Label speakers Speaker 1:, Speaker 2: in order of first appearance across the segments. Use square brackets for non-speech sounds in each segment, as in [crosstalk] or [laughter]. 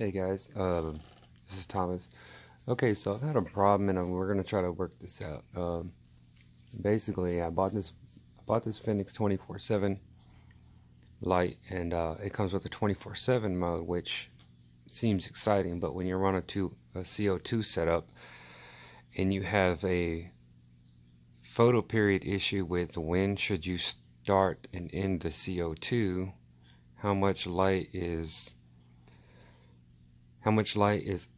Speaker 1: Hey guys, uh, this is Thomas. Okay, so I've had a problem, and we're gonna try to work this out. Um, basically, I bought this, I bought this Finnex 24/7 light, and uh, it comes with a 24/7 mode, which seems exciting. But when you run a, two, a CO2 setup, and you have a photo period issue with when should you start and end the CO2, how much light is how much light is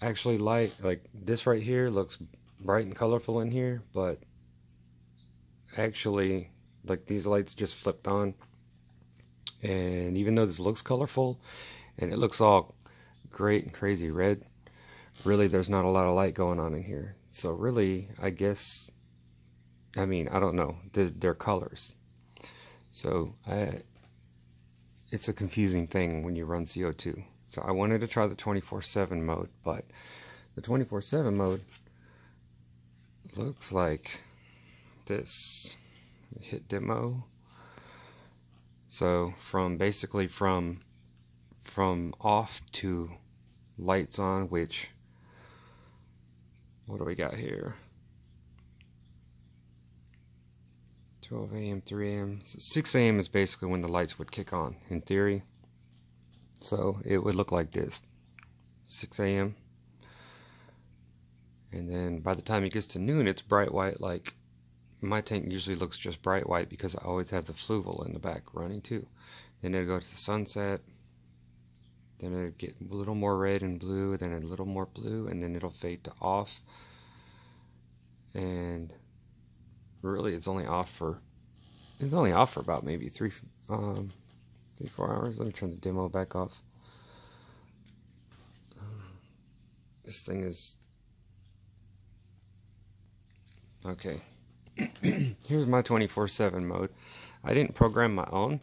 Speaker 1: actually light like this right here looks bright and colorful in here but actually like these lights just flipped on. And even though this looks colorful and it looks all great and crazy red really there's not a lot of light going on in here. So really I guess I mean I don't know they're, they're colors. So I it's a confusing thing when you run CO2 so I wanted to try the 24-7 mode, but the 24-7 mode looks like this. Hit demo. So from basically from from off to lights on, which what do we got here? 12 a.m., 3 a.m. So 6 a.m. is basically when the lights would kick on, in theory. So it would look like this 6 a.m. And then by the time it gets to noon, it's bright white. Like my tank usually looks just bright white because I always have the Fluval in the back running too. Then it'll go to the sunset. Then it'll get a little more red and blue, then a little more blue, and then it'll fade to off. And really, it's only off for it's only off for about maybe three um, three, four hours. Let me turn the demo back off. This thing is okay. [clears throat] Here's my 24/7 mode. I didn't program my own.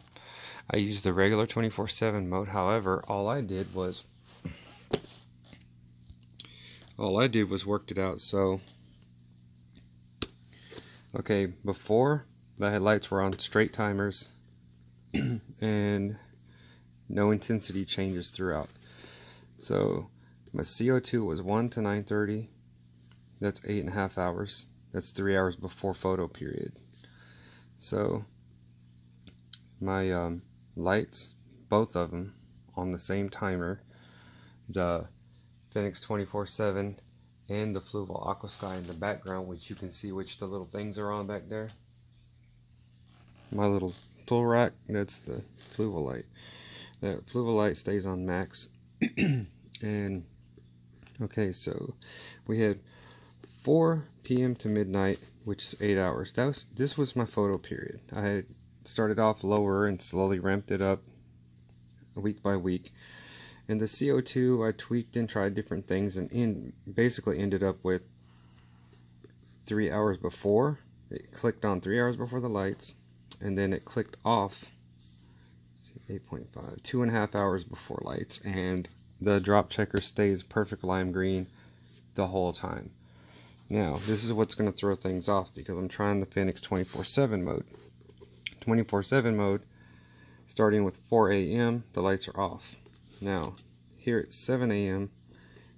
Speaker 1: I used the regular 24/7 mode. However, all I did was all I did was worked it out. So okay, before the headlights were on straight timers [clears throat] and no intensity changes throughout. So my CO2 was 1 to 9.30. That's 8.5 hours. That's 3 hours before photo period. So my um, lights, both of them, on the same timer, the Finnex 24-7 and the Fluval Aqua Sky in the background, which you can see which the little things are on back there. My little rack, that's the Fluval light. That Fluval light stays on max. [clears throat] and, okay, so we had 4 p.m. to midnight, which is 8 hours. That was, this was my photo period. I had started off lower and slowly ramped it up week by week. And the CO2, I tweaked and tried different things and in, basically ended up with 3 hours before. It clicked on 3 hours before the lights and then it clicked off 8.5 two and a half hours before lights and the drop checker stays perfect lime green the whole time now this is what's going to throw things off because I'm trying the Finnex 24-7 mode 24-7 mode starting with 4 a.m. the lights are off now here at 7 a.m.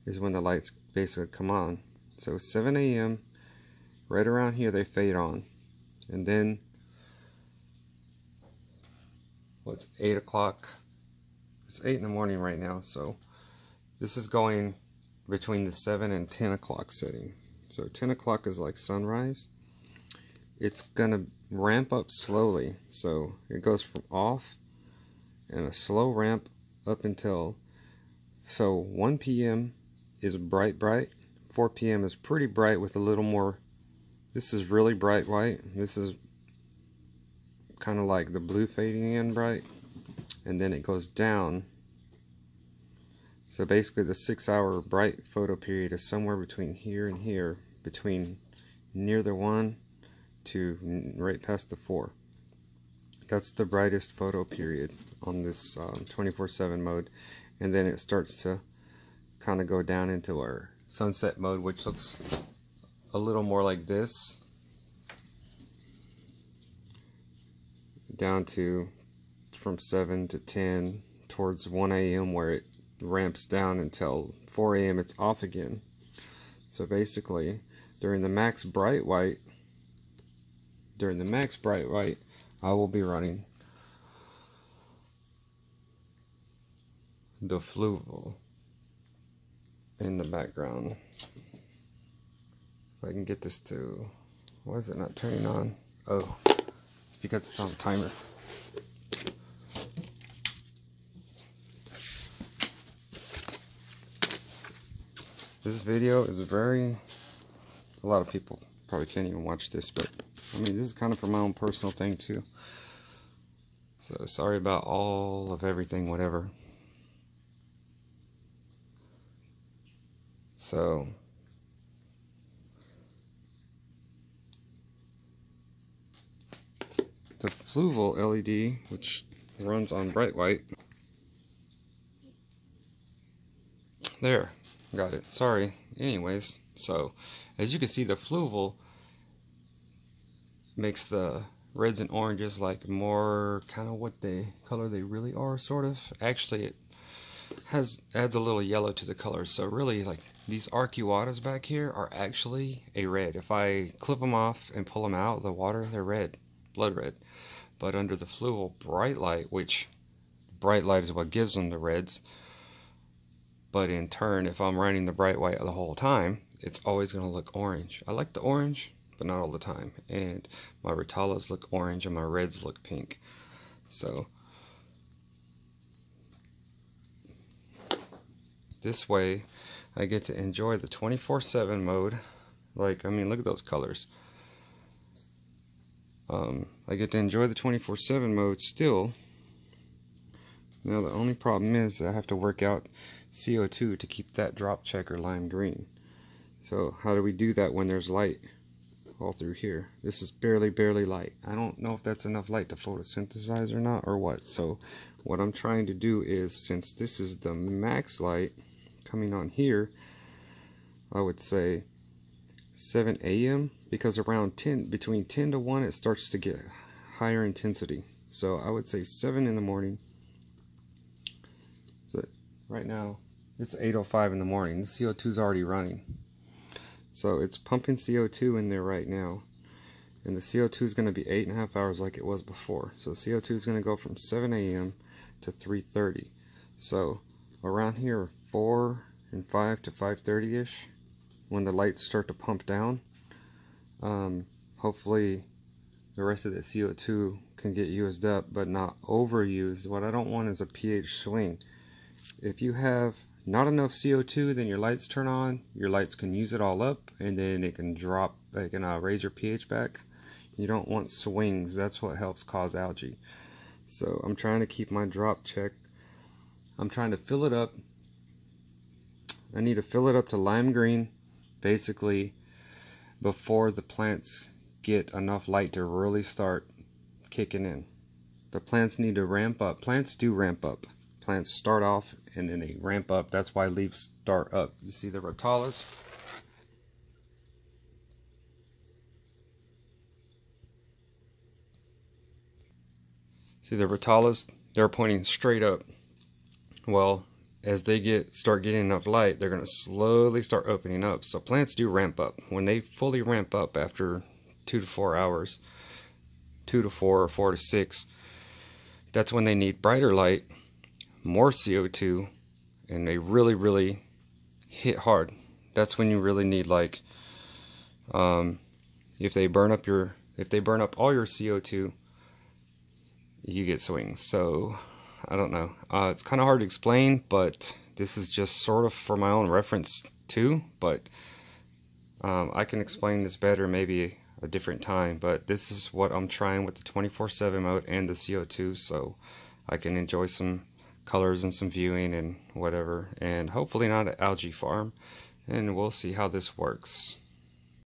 Speaker 1: is when the lights basically come on so 7 a.m. right around here they fade on and then well, it's 8 o'clock. It's 8 in the morning right now, so this is going between the 7 and 10 o'clock setting. So 10 o'clock is like sunrise. It's to ramp up slowly. So it goes from off and a slow ramp up until so 1 p.m. is bright bright 4 p.m. is pretty bright with a little more this is really bright white this is kind of like the blue fading in bright and then it goes down. So basically the six hour bright photo period is somewhere between here and here between near the one to right past the four. That's the brightest photo period on this 24-7 um, mode. And then it starts to kind of go down into our sunset mode which looks a little more like this down to from 7 to 10 towards 1 a.m. where it ramps down until 4 a.m. it's off again. So basically, during the max bright white, during the max bright white, I will be running the Fluval in the background. If I can get this to, why is it not turning on? Oh, because it's on the timer. This video is very, a lot of people probably can't even watch this, but I mean, this is kind of for my own personal thing too. So sorry about all of everything, whatever. So the Fluval LED, which runs on bright white. There, got it. Sorry. Anyways, so as you can see, the Fluval makes the reds and oranges like more kind of what they color they really are, sort of. Actually, it has adds a little yellow to the color. So really, like these arcuatas back here are actually a red. If I clip them off and pull them out the water, they're red, blood red. But under the Fluval bright light, which bright light is what gives them the reds, but in turn, if I'm running the bright white the whole time, it's always going to look orange. I like the orange, but not all the time. And my Rotalas look orange and my reds look pink. So this way I get to enjoy the 24-7 mode. Like, I mean, look at those colors. Um, I get to enjoy the 24-7 mode still. Now, the only problem is I have to work out CO2 to keep that drop checker lime green. So how do we do that when there's light all through here? This is barely, barely light. I don't know if that's enough light to photosynthesize or not or what. So what I'm trying to do is, since this is the max light coming on here, I would say 7 a.m. because around 10, between 10 to 1 it starts to get higher intensity. So I would say 7 in the morning right now it's 8.05 in the morning. The CO2 is already running. So it's pumping CO2 in there right now. And the CO2 is going to be 8.5 hours like it was before. So CO2 is going to go from 7 a.m. to 3.30. So around here, 4 and 5 to 5.30ish, when the lights start to pump down, um, hopefully the rest of the CO2 can get used up, but not overused. What I don't want is a pH swing if you have not enough CO2, then your lights turn on. Your lights can use it all up, and then it can drop, it can uh, raise your pH back. You don't want swings. That's what helps cause algae. So I'm trying to keep my drop check. I'm trying to fill it up. I need to fill it up to lime green, basically, before the plants get enough light to really start kicking in. The plants need to ramp up. Plants do ramp up plants start off and then they ramp up. That's why leaves start up. You see the Rotalas? See the Rotalas? They're pointing straight up. Well, as they get start getting enough light, they're going to slowly start opening up. So plants do ramp up. When they fully ramp up after two to four hours, two to four or four to six, that's when they need brighter light more CO2 and they really, really hit hard. That's when you really need like, um, if they burn up your, if they burn up all your CO2, you get swings. So I don't know. Uh, it's kind of hard to explain, but this is just sort of for my own reference too. But um, I can explain this better maybe a different time. But this is what I'm trying with the 24/7 mode and the CO2, so I can enjoy some colors and some viewing and whatever and hopefully not an algae farm and we'll see how this works